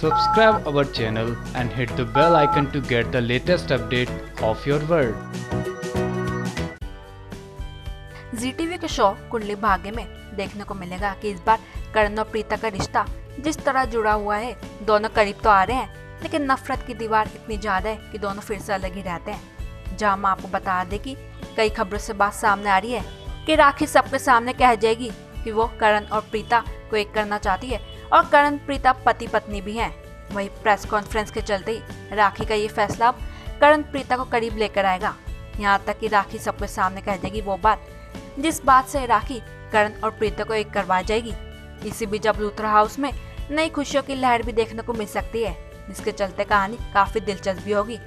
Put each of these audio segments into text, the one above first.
Subscribe our channel and hit the bell icon to get the latest update of your world. Zee TV के show Kundali Bhagya में देखने को मिलेगा कि इस बार करण और प्रीता का रिश्ता जिस तरह जुड़ा हुआ है, दोनों करीब तो आ रहे हैं, लेकिन नफरत की दीवार इतनी ज़्यादा है कि दोनों फिर से अलग ही रहते हैं जहाँ हम आपको बता दें कि कई खबरों से बात सामने आ रही है कि राखी सबके सामने कह जाएगी कि वो करण और प्रीता को एक करना चाहती है और करण प्रीता पति पत्नी भी हैं। वही प्रेस कॉन्फ्रेंस के चलते राखी का ये फैसला करण प्रीता को करीब लेकर आएगा। यहाँ तक कि राखी सबके सामने कह देगी वो बात, जिस बात से राखी, करण और प्रीता को एक करवा जाएगी। इसी बीच अब लूथरा हाउस में नई खुशियों की लहर भी देखने को मिल सकती है। जिसके चलते कहानी काफ़ी दिलचस्प भी होगी।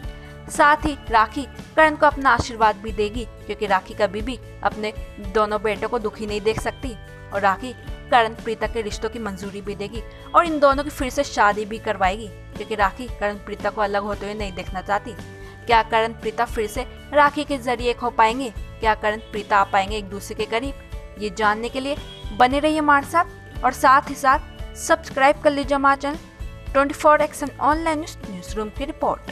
साथ ही राखी करण को अपना आशीर्वाद भी देगी, क्योंकि राखी कभी भी अपने दोनों बेटों को दुखी नहीं देख सकती। और राखी करण प्रीता के रिश्तों की मंजूरी भी देगी और इन दोनों की फिर से शादी भी करवाएगी, क्योंकि राखी करण प्रीता को अलग होते हुए नहीं देखना चाहती। क्या करण प्रीता फिर से राखी के ज़रिए हो पाएँगे? क्या करण प्रीता आ पाएँगे एक दूसरे के करीब? ये जानने के लिए बने रहिए हमारे साथ और साथ ही साथ सब्सक्राइब कर लीजिए हमारा channel twenty four action online news room की रिपोर्ट।